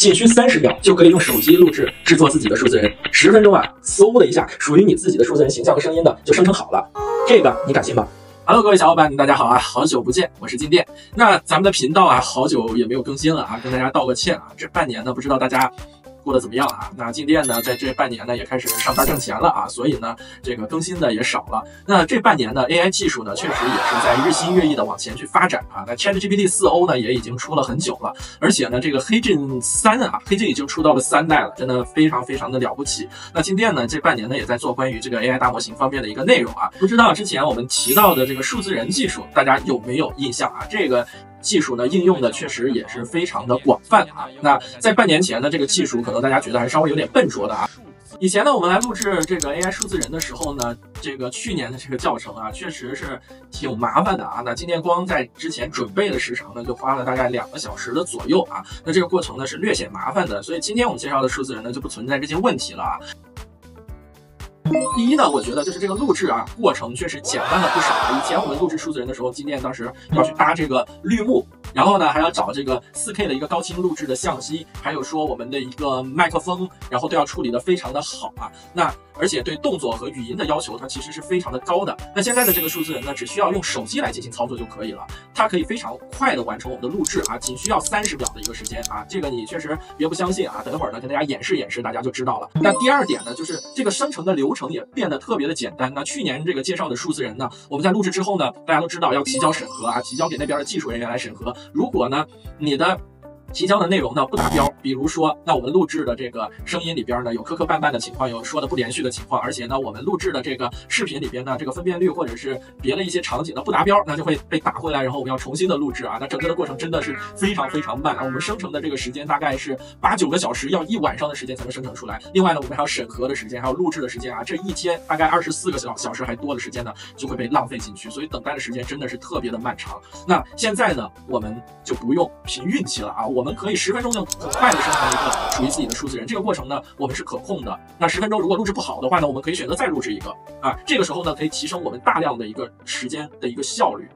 仅需三十秒就可以用手机录制制作自己的数字人，十分钟啊，嗖的一下，属于你自己的数字人形象和声音呢就生成好了。这个你敢信吗？Hello，各位小伙伴们，大家好啊，好久不见，我是静电。那咱们的频道啊，好久也没有更新了啊，跟大家道个歉啊，这半年呢，不知道大家。过得怎么样啊？那静电呢，在这半年呢也开始上班挣钱了啊，所以呢，这个更新的也少了。那这半年呢，AI 技术呢确实也是在日新月异的往前去发展啊。那 ChatGPT 四 O 呢也已经出了很久了，而且呢，这个黑镜三啊，黑镜已经出到了三代了，真的非常非常的了不起。那静电呢这半年呢也在做关于这个 AI 大模型方面的一个内容啊。不知道之前我们提到的这个数字人技术，大家有没有印象啊？这个。技术呢应用的确实也是非常的广泛啊。那在半年前呢，这个技术可能大家觉得还稍微有点笨拙的啊。以前呢，我们来录制这个 AI 数字人的时候呢，这个去年的这个教程啊，确实是挺麻烦的啊。那今天光在之前准备的时长呢，就花了大概两个小时的左右啊。那这个过程呢是略显麻烦的，所以今天我们介绍的数字人呢就不存在这些问题了啊。第一呢，我觉得就是这个录制啊过程确实简单了不少。以前我们录制数字人的时候，金店当时要去搭这个绿幕。然后呢，还要找这个 4K 的一个高清录制的相机，还有说我们的一个麦克风，然后都要处理的非常的好啊。那而且对动作和语音的要求，它其实是非常的高的。那现在的这个数字人呢，只需要用手机来进行操作就可以了，它可以非常快的完成我们的录制啊，仅需要三十秒的一个时间啊。这个你确实别不相信啊，等一会儿呢跟大家演示演示，大家就知道了。那第二点呢，就是这个生成的流程也变得特别的简单。那去年这个介绍的数字人呢，我们在录制之后呢，大家都知道要提交审核啊，提交给那边的技术人员来审核。如果呢，你的。提交的内容呢不达标，比如说，那我们录制的这个声音里边呢有磕磕绊绊的情况，有说的不连续的情况，而且呢我们录制的这个视频里边呢这个分辨率或者是别的一些场景呢不达标，那就会被打回来，然后我们要重新的录制啊，那整个的过程真的是非常非常慢啊，我们生成的这个时间大概是八九个小时，要一晚上的时间才能生成出来。另外呢我们还有审核的时间，还有录制的时间啊，这一天大概二十四个小小时还多的时间呢就会被浪费进去，所以等待的时间真的是特别的漫长。那现在呢我们就不用凭运气了啊，我我们可以十分钟就。很快的生成一个属于自己的数字人，这个过程呢，我们是可控的。那十分钟如果录制不好的话呢，我们可以选择再录制一个啊，这个时候呢，可以提升我们大量的一个时间的一个效率。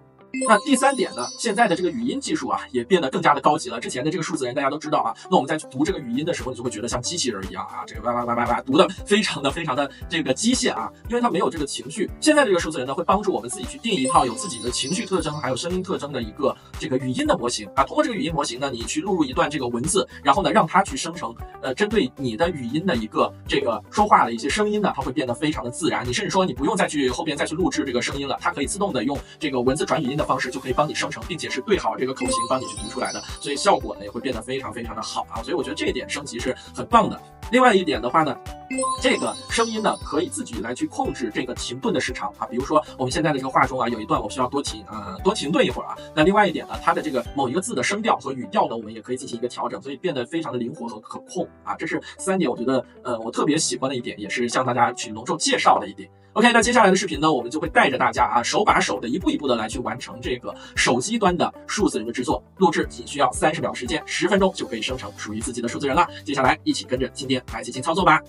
那第三点呢，现在的这个语音技术啊，也变得更加的高级了。之前的这个数字人大家都知道啊，那我们在读这个语音的时候，你就会觉得像机器人一样啊，这个哇哇哇哇哇读的非常的非常的这个机械啊，因为它没有这个情绪。现在这个数字人呢，会帮助我们自己去定一套有自己的情绪特征还有声音特征的一个这个语音的模型啊。通过这个语音模型呢，你去录入一段这个文字，然后呢，让它去生成呃针对你的语音的一个这个说话的一些声音呢，它会变得非常的自然。你甚至说你不用再去后边再去录制这个声音了，它可以自动的用这个文字转语音的方式就可以帮你生。成，并且是对好这个口型帮你去读出来的，所以效果呢也会变得非常非常的好啊，所以我觉得这一点升级是很棒的。另外一点的话呢，这个声音呢可以自己来去控制这个停顿的时长啊，比如说我们现在的这个话中啊有一段我需要多停呃多停顿一会儿啊，那另外一点呢，它的这个某一个字的声调和语调呢，我们也可以进行一个调整，所以变得非常的灵活和可控啊，这是三点，我觉得呃我特别喜欢的一点，也是向大家去隆重介绍的一点。OK，那接下来的视频呢，我们就会带着大家啊，手把手的一步一步的来去完成这个手机端的数字人的制作。录制仅需要三十秒时间，十分钟就可以生成属于自己的数字人了。接下来一起跟着今天来进行操作吧。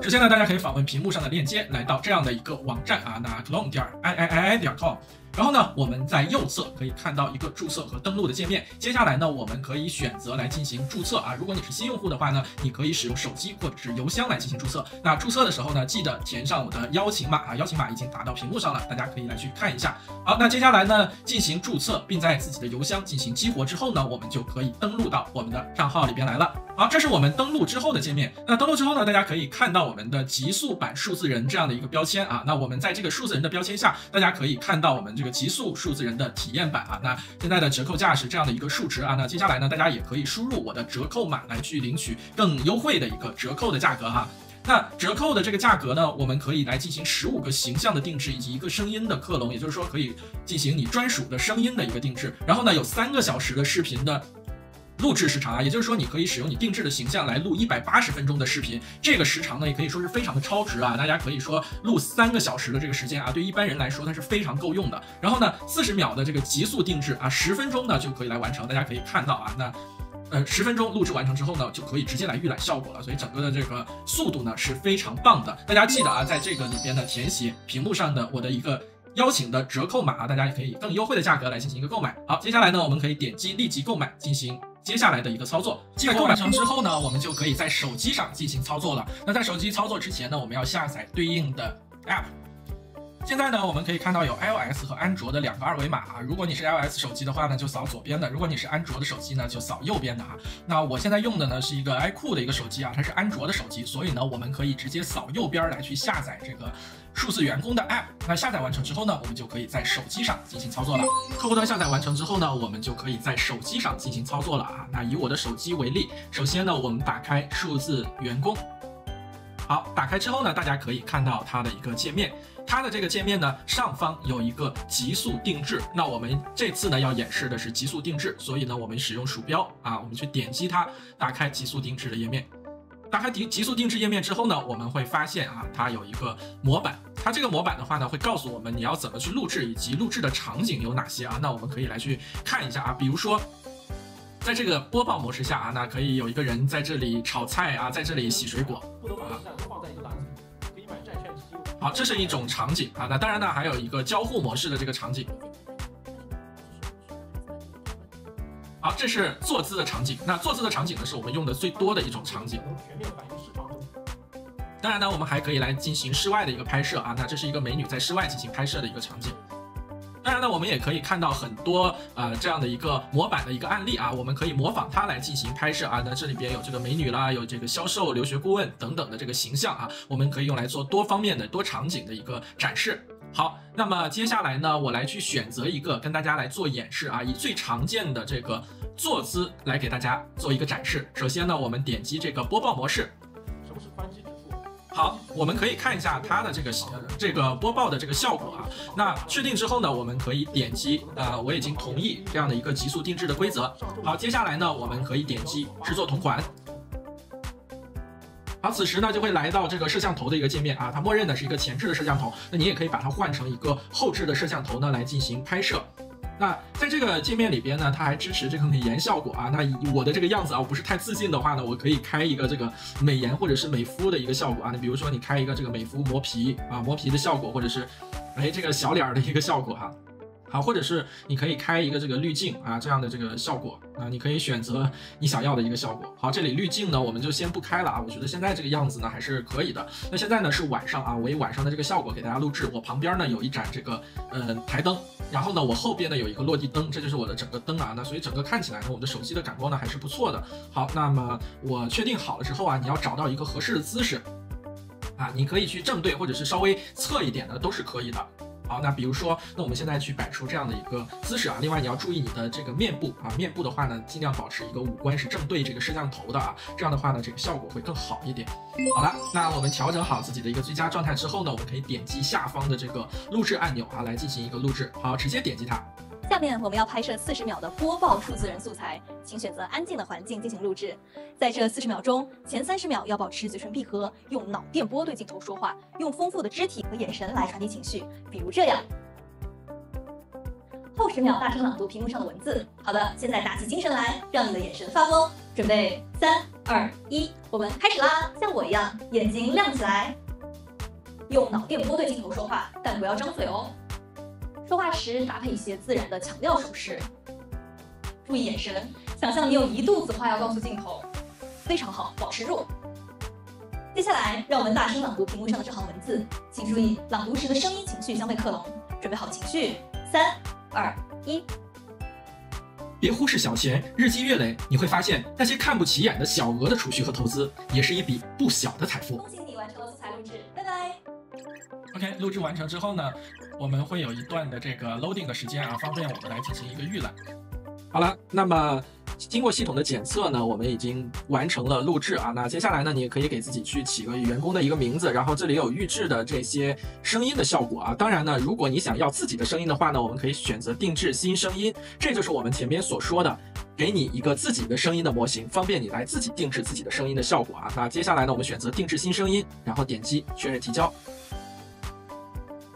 首先呢，大家可以访问屏幕上的链接，来到这样的一个网站啊，那 clone 点 i i i i 点 com。然后呢，我们在右侧可以看到一个注册和登录的界面。接下来呢，我们可以选择来进行注册啊。如果你是新用户的话呢，你可以使用手机或者是邮箱来进行注册。那注册的时候呢，记得填上我的邀请码啊。邀请码已经打到屏幕上了，大家可以来去看一下。好，那接下来呢，进行注册，并在自己的邮箱进行激活之后呢，我们就可以登录到我们的账号里边来了。好，这是我们登录之后的界面。那登录之后呢，大家可以看到我们的极速版数字人这样的一个标签啊。那我们在这个数字人的标签下，大家可以看到我们这个极速数字。人的体验版啊，那现在的折扣价是这样的一个数值啊，那接下来呢，大家也可以输入我的折扣码来去领取更优惠的一个折扣的价格哈。那折扣的这个价格呢，我们可以来进行十五个形象的定制以及一个声音的克隆，也就是说可以进行你专属的声音的一个定制，然后呢有三个小时的视频的。录制时长啊，也就是说你可以使用你定制的形象来录一百八十分钟的视频，这个时长呢也可以说是非常的超值啊，大家可以说录三个小时的这个时间啊，对一般人来说它是非常够用的。然后呢，四十秒的这个极速定制啊，十分钟呢就可以来完成。大家可以看到啊，那呃十分钟录制完成之后呢，就可以直接来预览效果了，所以整个的这个速度呢是非常棒的。大家记得啊，在这个里边呢填写屏幕上的我的一个邀请的折扣码啊，大家也可以更优惠的价格来进行一个购买。好，接下来呢，我们可以点击立即购买进行。接下来的一个操作。激活完成之后呢，我们就可以在手机上进行操作了。那在手机操作之前呢，我们要下载对应的 App。现在呢，我们可以看到有 iOS 和安卓的两个二维码啊。如果你是 iOS 手机的话呢，就扫左边的；如果你是安卓的手机呢，就扫右边的啊。那我现在用的呢是一个 iQOO 的一个手机啊，它是安卓的手机，所以呢，我们可以直接扫右边来去下载这个数字员工的 App。那下载完成之后呢，我们就可以在手机上进行操作了。客户端下载完成之后呢，我们就可以在手机上进行操作了啊。那以我的手机为例，首先呢，我们打开数字员工。好，打开之后呢，大家可以看到它的一个界面。它的这个界面呢，上方有一个极速定制。那我们这次呢要演示的是极速定制，所以呢，我们使用鼠标啊，我们去点击它，打开极速定制的页面。打开极极速定制页面之后呢，我们会发现啊，它有一个模板。它这个模板的话呢，会告诉我们你要怎么去录制，以及录制的场景有哪些啊。那我们可以来去看一下啊，比如说。在这个播报模式下啊，那可以有一个人在这里炒菜啊，在这里洗水果啊。好，这是一种场景啊。那当然呢，还有一个交互模式的这个场景。好，这是坐姿的场景。那坐姿的场景呢，是我们用的最多的一种场景。当然呢，我们还可以来进行室外的一个拍摄啊。那这是一个美女在室外进行拍摄的一个场景。当然呢，我们也可以看到很多呃这样的一个模板的一个案例啊，我们可以模仿它来进行拍摄啊。那这里边有这个美女啦，有这个销售、留学顾问等等的这个形象啊，我们可以用来做多方面的多场景的一个展示。好，那么接下来呢，我来去选择一个跟大家来做演示啊，以最常见的这个坐姿来给大家做一个展示。首先呢，我们点击这个播报模式。什么是宽基？好，我们可以看一下它的这个这个播报的这个效果啊。那确定之后呢，我们可以点击啊，我已经同意这样的一个极速定制的规则。好，接下来呢，我们可以点击制作同款。好，此时呢就会来到这个摄像头的一个界面啊，它默认的是一个前置的摄像头，那你也可以把它换成一个后置的摄像头呢来进行拍摄。那在这个界面里边呢，它还支持这个美颜效果啊。那以我的这个样子啊，我不是太自信的话呢，我可以开一个这个美颜或者是美肤的一个效果啊。你比如说你开一个这个美肤磨皮啊，磨皮的效果，或者是哎这个小脸儿的一个效果哈。好，或者是你可以开一个这个滤镜啊，这样的这个效果啊，你可以选择你想要的一个效果。好，这里滤镜呢，我们就先不开了啊，我觉得现在这个样子呢还是可以的。那现在呢是晚上啊，我以晚上的这个效果给大家录制。我旁边呢有一盏这个呃台灯，然后呢我后边呢有一个落地灯，这就是我的整个灯啊。那所以整个看起来呢，我的手机的感光呢还是不错的。好，那么我确定好了之后啊，你要找到一个合适的姿势啊，你可以去正对或者是稍微侧一点的都是可以的。好，那比如说，那我们现在去摆出这样的一个姿势啊。另外，你要注意你的这个面部啊，面部的话呢，尽量保持一个五官是正对这个摄像头的啊。这样的话呢，这个效果会更好一点。好了，那我们调整好自己的一个最佳状态之后呢，我们可以点击下方的这个录制按钮啊，来进行一个录制。好，直接点击它。下面我们要拍摄四十秒的播报数字人素材，请选择安静的环境进行录制。在这四十秒钟，前三十秒要保持嘴唇闭合，用脑电波对镜头说话，用丰富的肢体和眼神来传递情绪，比如这样。后十秒大声朗读屏幕上的文字。好的，现在打起精神来，让你的眼神发光。准备，三、二、一，我们开始啦！像我一样，眼睛亮起来，用脑电波对镜头说话，但不要张嘴哦。说话时搭配一些自然的强调手势，注意眼神，想象你有一肚子话要告诉镜头，非常好，保持住。接下来，让我们大声朗读屏幕上的这行文字，请注意朗读时的声音情绪将被克隆。准备好情绪，三、二、一。别忽视小钱，日积月累，你会发现那些看不起眼的小额的储蓄和投资，也是一笔不小的财富。恭喜你完成了素材录制，拜拜。OK，录制完成之后呢，我们会有一段的这个 loading 的时间啊，方便我们来进行一个预览。好了，那么经过系统的检测呢，我们已经完成了录制啊。那接下来呢，你也可以给自己去起个员工的一个名字，然后这里有预制的这些声音的效果啊。当然呢，如果你想要自己的声音的话呢，我们可以选择定制新声音，这就是我们前面所说的，给你一个自己的声音的模型，方便你来自己定制自己的声音的效果啊。那接下来呢，我们选择定制新声音，然后点击确认提交。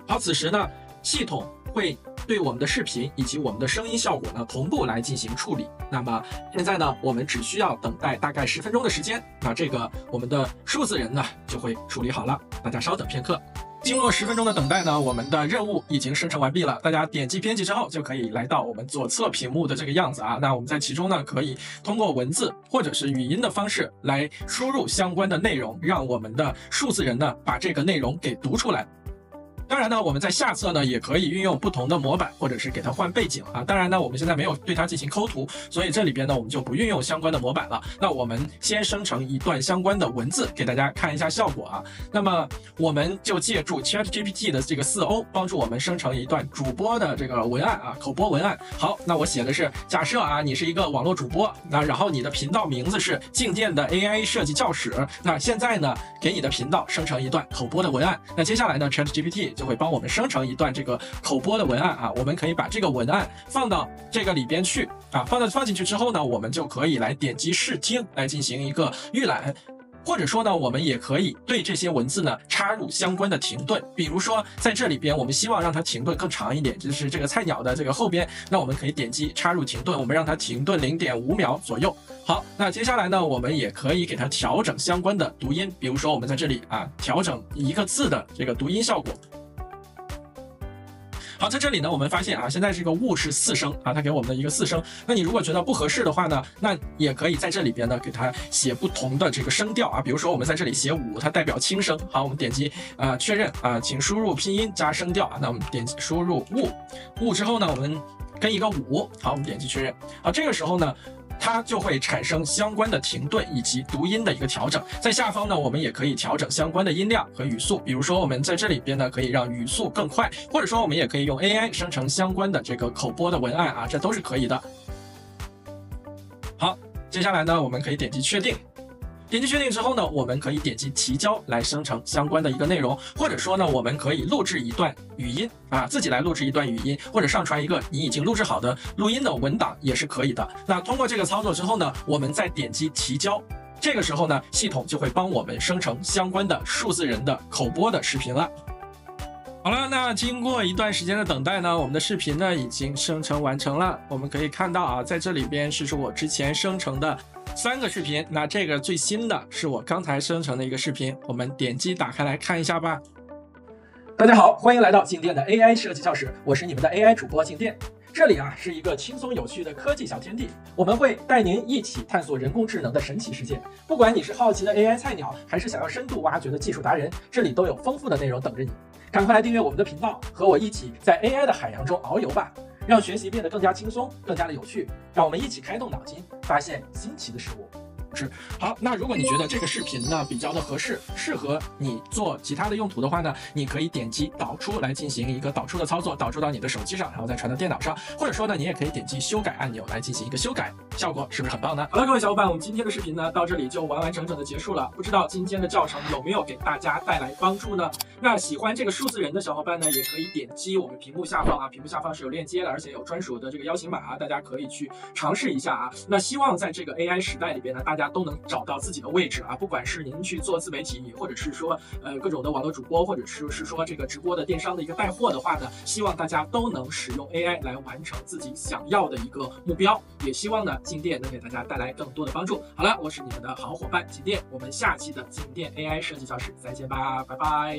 好，此时呢，系统会对我们的视频以及我们的声音效果呢同步来进行处理。那么现在呢，我们只需要等待大概十分钟的时间，那这个我们的数字人呢就会处理好了。大家稍等片刻。经过十分钟的等待呢，我们的任务已经生成完毕了。大家点击编辑之后，就可以来到我们左侧屏幕的这个样子啊。那我们在其中呢，可以通过文字或者是语音的方式来输入相关的内容，让我们的数字人呢把这个内容给读出来。当然呢，我们在下册呢也可以运用不同的模板，或者是给它换背景啊。当然呢，我们现在没有对它进行抠图，所以这里边呢我们就不运用相关的模板了。那我们先生成一段相关的文字给大家看一下效果啊。那么我们就借助 ChatGPT 的这个四 O 帮助我们生成一段主播的这个文案啊，口播文案。好，那我写的是假设啊，你是一个网络主播，那然后你的频道名字是静电的 AI 设计教室。那现在呢，给你的频道生成一段口播的文案。那接下来呢，ChatGPT 就会帮我们生成一段这个口播的文案啊，我们可以把这个文案放到这个里边去啊，放到放进去之后呢，我们就可以来点击试听来进行一个预览，或者说呢，我们也可以对这些文字呢插入相关的停顿，比如说在这里边我们希望让它停顿更长一点，就是这个菜鸟的这个后边，那我们可以点击插入停顿，我们让它停顿零点五秒左右。好，那接下来呢，我们也可以给它调整相关的读音，比如说我们在这里啊调整一个字的这个读音效果。好，在这里呢，我们发现啊，现在这个物是四声啊，它给我们的一个四声。那你如果觉得不合适的话呢，那也可以在这里边呢给它写不同的这个声调啊。比如说我们在这里写五，它代表轻声。好，我们点击啊确认啊，请输入拼音加声调啊。那我们点击输入物物之后呢，我们跟一个五。好，我们点击确认。好，这个时候呢。它就会产生相关的停顿以及读音的一个调整，在下方呢，我们也可以调整相关的音量和语速，比如说我们在这里边呢，可以让语速更快，或者说我们也可以用 AI 生成相关的这个口播的文案啊，这都是可以的。好，接下来呢，我们可以点击确定。点击确定之后呢，我们可以点击提交来生成相关的一个内容，或者说呢，我们可以录制一段语音啊，自己来录制一段语音，或者上传一个你已经录制好的录音的文档也是可以的。那通过这个操作之后呢，我们再点击提交，这个时候呢，系统就会帮我们生成相关的数字人的口播的视频了。好了，那经过一段时间的等待呢，我们的视频呢已经生成完成了。我们可以看到啊，在这里边是说我之前生成的。三个视频，那这个最新的是我刚才生成的一个视频，我们点击打开来看一下吧。大家好，欢迎来到静电的 AI 设计教室，我是你们的 AI 主播静电。这里啊是一个轻松有趣的科技小天地，我们会带您一起探索人工智能的神奇世界。不管你是好奇的 AI 菜鸟，还是想要深度挖掘的技术达人，这里都有丰富的内容等着你。赶快来订阅我们的频道，和我一起在 AI 的海洋中遨游吧。让学习变得更加轻松，更加的有趣。让我们一起开动脑筋，发现新奇的事物。是好，那如果你觉得这个视频呢比较的合适，适合你做其他的用途的话呢，你可以点击导出来进行一个导出的操作，导出到你的手机上，然后再传到电脑上，或者说呢，你也可以点击修改按钮来进行一个修改，效果是不是很棒呢？好了，各位小伙伴，我们今天的视频呢到这里就完完整整的结束了。不知道今天的教程有没有给大家带来帮助呢？那喜欢这个数字人的小伙伴呢，也可以点击我们屏幕下方啊，屏幕下方是有链接的，而且有专属的这个邀请码啊，大家可以去尝试一下啊。那希望在这个 AI 时代里边呢，大家都能找到。自己的位置啊，不管是您去做自媒体，或者是说呃各种的网络主播，或者是是说这个直播的电商的一个带货的话呢，希望大家都能使用 AI 来完成自己想要的一个目标，也希望呢静电能给大家带来更多的帮助。好了，我是你们的好伙伴静电，我们下期的静电 AI 设计教室再见吧，拜拜。